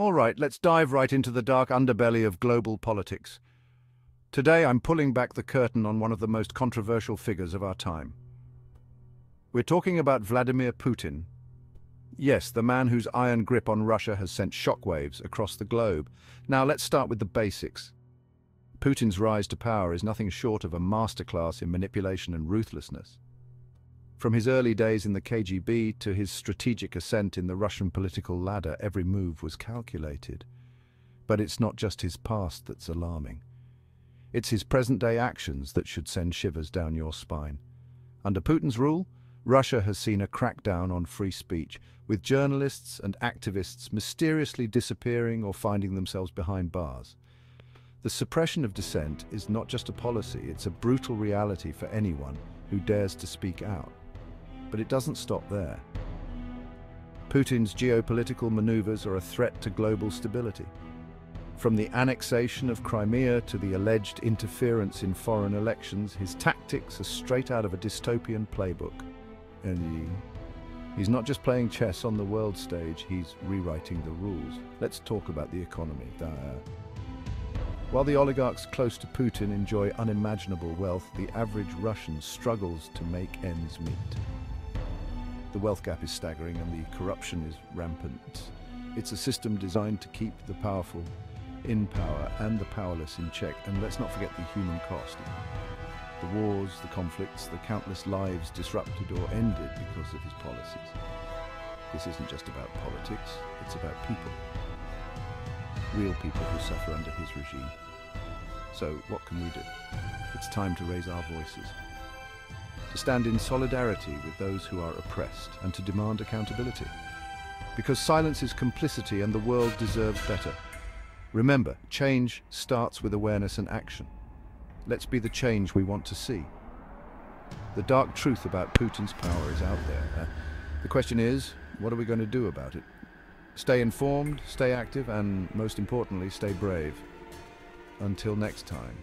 All right, let's dive right into the dark underbelly of global politics. Today, I'm pulling back the curtain on one of the most controversial figures of our time. We're talking about Vladimir Putin. Yes, the man whose iron grip on Russia has sent shockwaves across the globe. Now, let's start with the basics. Putin's rise to power is nothing short of a masterclass in manipulation and ruthlessness. From his early days in the KGB to his strategic ascent in the Russian political ladder, every move was calculated. But it's not just his past that's alarming. It's his present-day actions that should send shivers down your spine. Under Putin's rule, Russia has seen a crackdown on free speech, with journalists and activists mysteriously disappearing or finding themselves behind bars. The suppression of dissent is not just a policy, it's a brutal reality for anyone who dares to speak out. But it doesn't stop there. Putin's geopolitical maneuvers are a threat to global stability. From the annexation of Crimea to the alleged interference in foreign elections, his tactics are straight out of a dystopian playbook. And he's not just playing chess on the world stage, he's rewriting the rules. Let's talk about the economy. While the oligarchs close to Putin enjoy unimaginable wealth, the average Russian struggles to make ends meet. The wealth gap is staggering and the corruption is rampant. It's a system designed to keep the powerful in power and the powerless in check. And let's not forget the human cost. The wars, the conflicts, the countless lives disrupted or ended because of his policies. This isn't just about politics, it's about people. Real people who suffer under his regime. So what can we do? It's time to raise our voices to stand in solidarity with those who are oppressed and to demand accountability. Because silence is complicity and the world deserves better. Remember, change starts with awareness and action. Let's be the change we want to see. The dark truth about Putin's power is out there. Uh, the question is, what are we going to do about it? Stay informed, stay active, and most importantly, stay brave. Until next time.